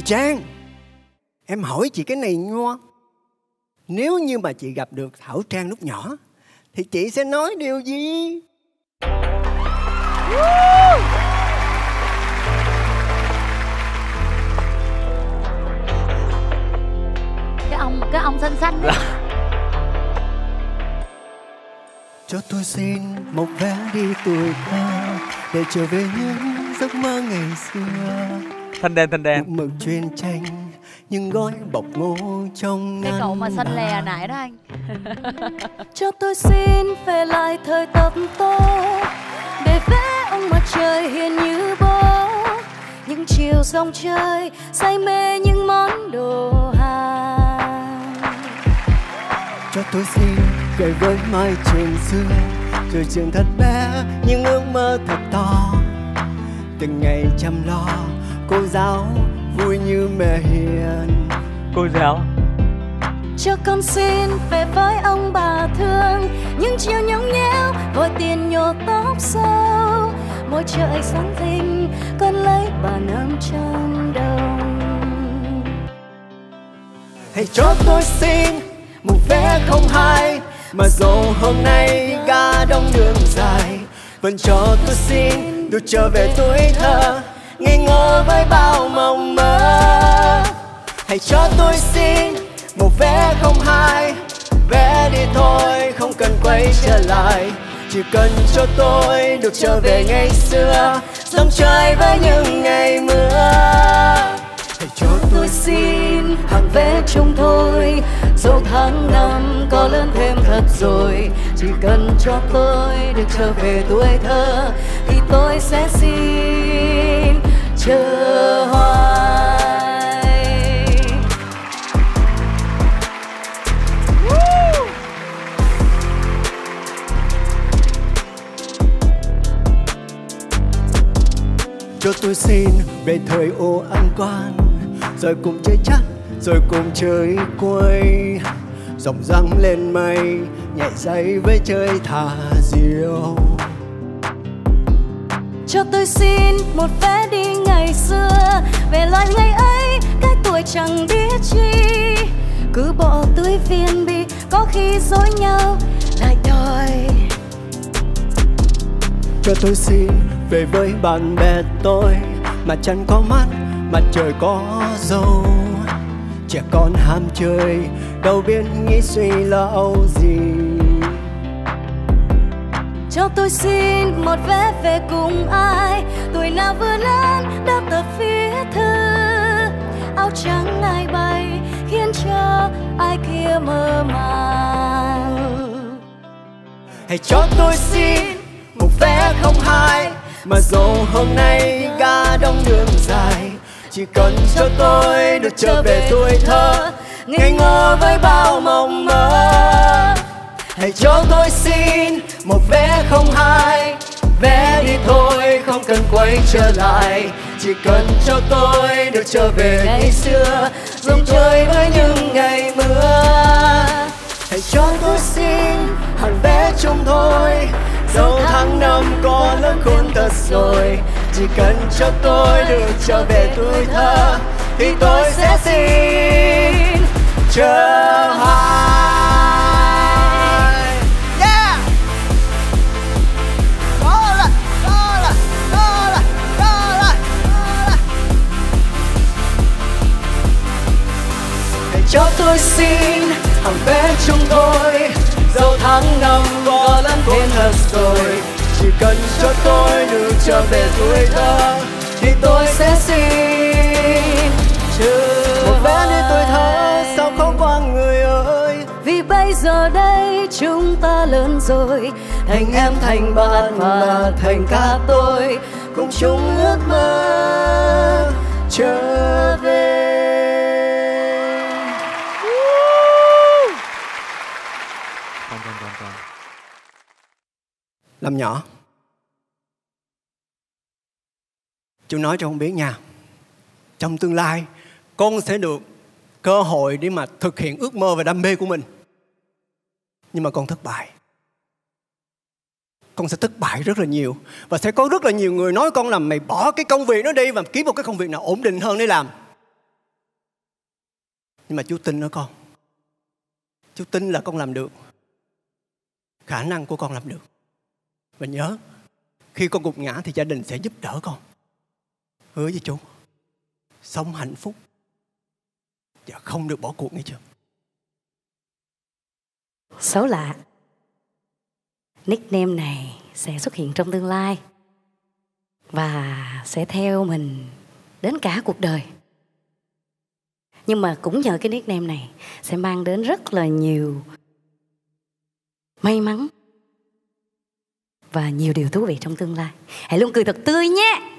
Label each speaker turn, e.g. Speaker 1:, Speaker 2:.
Speaker 1: Trang Em hỏi chị cái này nha Nếu như mà chị gặp được Thảo Trang lúc nhỏ Thì chị sẽ nói điều gì?
Speaker 2: Cái ông cái ông xanh xanh đấy
Speaker 1: Cho tôi xin một vé đi tuổi thơ Để trở về những giấc mơ ngày xưa
Speaker 3: thanh đen thanh đen.
Speaker 1: Mực chuyên tranh Nhưng gói bọc ngô trong
Speaker 2: cái cậu mà xanh lè nãy đó anh.
Speaker 4: Cho tôi xin về lại thời tập tô để vẽ ông mặt trời hiền như bố. Những chiều dòng chơi say mê những món đồ hàng.
Speaker 1: Cho tôi xin kể với mái trường xưa Rồi trường thật bé nhưng ước mơ thật to. Từng ngày chăm lo cô giáo vui như mẹ hiền.
Speaker 3: Cô giáo.
Speaker 4: Cho con xin về với ông bà thương những chiều nhõng nhẽo vội tiền nhổ tóc sâu. Mỗi trời sáng tinh con lấy bà năm trăm đồng.
Speaker 1: Hãy cho tôi xin một vé không hai Mà dẫu hôm nay ga đông đường dài Vẫn cho tôi xin được trở về tuổi thơ Ngây ngô với bao mộng mơ. Hãy cho tôi xin một vé không hai. Vé đi thôi, không cần quay trở lại. Chỉ cần cho tôi được trở về ngày xưa. Sống chơi với những ngày mưa. Hãy cho tôi xin
Speaker 4: hàng vé chung thôi. Dẫu tháng năm có lớn thêm thật rồi. Chỉ cần cho tôi được trở về tuổi thơ, thì tôi sẽ xin chờ hoài.
Speaker 1: Cho tôi xin về thời ô ăn quan, rồi cùng chơi chắc, rồi cùng chơi quay dòng răng lên mây, nhảy dây với chơi thả diều
Speaker 4: cho tôi xin một vé đi ngày xưa. Về lại ngày ấy, cái tuổi chẳng biết chi. Cứ bỏ tươi phiền bi có khi dối nhau lại đòi.
Speaker 1: Cho tôi xin về với bạn bè tôi, mà chẳng có mắt, mà trời có dâu trẻ con ham chơi, đâu biết nghĩ suy lo âu gì
Speaker 4: cho tôi xin một vé về cùng ai? Tuổi nào vừa lớn đã tập viết thư. Áo trắng ai bay, khiến cho ai kia mơ màng.
Speaker 1: Hãy cho tôi xin một vé không hai, mà dù hôm nay ga đông đường dài, chỉ cần cho tôi được trở về tuổi thơ, ngây ngô với bao mộng mơ hãy cho tôi xin một vé không hai. Vé đi thôi, không cần quay trở lại. Chỉ cần cho tôi được trở về ngày xưa Dùng chơi với những ngày mưa. Hãy cho tôi xin hàng vé chung thôi. Dẫu tháng năm có lớn khôn thật rồi, chỉ cần cho tôi được trở về tuổi thơ, thì tôi sẽ xin. Chờ hai. Cho tôi xin hàng vé chung tôi dẫu tháng năm có lắm quên thật rồi chỉ cần cho tôi được trở về tuổi thơ thì tôi sẽ xin. Chờ một vé đi tuổi thơ sao không qua người ơi?
Speaker 4: Vì bây giờ đây chúng ta lớn rồi
Speaker 1: thành em thành bạn và thành cả tôi cùng chung ước mơ trở về
Speaker 3: con con con con
Speaker 1: Lâm nhỏ. Chú nói cho con biết nha. Trong tương lai, Con sẽ được cơ hội để mà thực hiện ước mơ và đam mê của mình. Nhưng mà con thất bại. Con sẽ thất bại rất là nhiều Và sẽ có rất là nhiều người nói con là Mày bỏ cái công việc đó đi Và kiếm một cái công việc nào ổn định hơn để làm. Nhưng mà chú tin đó con. Chú tin là con làm được khả năng của con làm được. Và nhớ, khi con gục ngã thì gia đình sẽ giúp đỡ con. Hứa với chú sống hạnh phúc và không được bỏ cuộc nghe chưa?
Speaker 4: Xấu lạ, Nickname này sẽ xuất hiện trong tương lai Và sẽ theo mình đến cả cuộc đời. Nhưng mà cũng nhờ cái nickname này Sẽ mang đến rất là nhiều may mắn. Và nhiều điều thú vị trong tương lai. Hãy luôn cười thật tươi nhé!